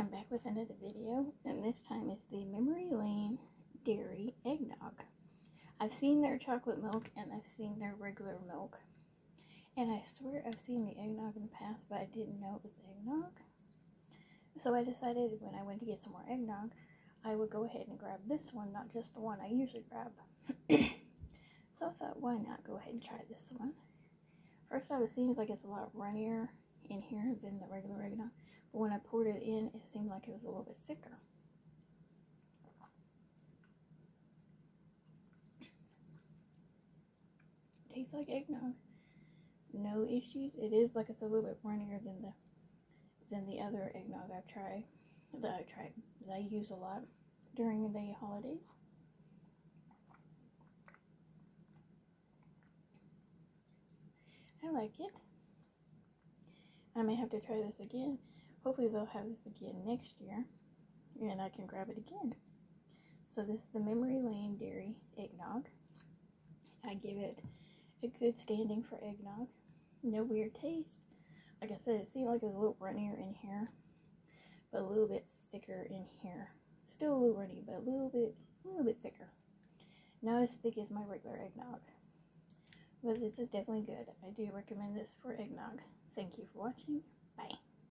am back with another video, and this time it's the Memory Lane Dairy Eggnog. I've seen their chocolate milk and I've seen their regular milk. And I swear I've seen the eggnog in the past, but I didn't know it was eggnog. So I decided when I went to get some more eggnog, I would go ahead and grab this one, not just the one I usually grab. so I thought, why not go ahead and try this one? First off, it seems like it's a lot runnier in here than the regular eggnog. But when I poured it in, it seemed like it was a little bit thicker. Tastes like eggnog. No issues. It is like it's a little bit runnier than the than the other eggnog I've tried that I tried that I use a lot during the holidays. I like it. I may have to try this again. Hopefully they'll have this again next year and I can grab it again. So this is the Memory Lane Dairy Eggnog. I give it a good standing for eggnog. No weird taste. Like I said, it seemed like it was a little runnier in here, but a little bit thicker in here. Still a little runny, but a little bit, a little bit thicker. Not as thick as my regular eggnog. But this is definitely good. I do recommend this for eggnog. Thank you for watching. Bye.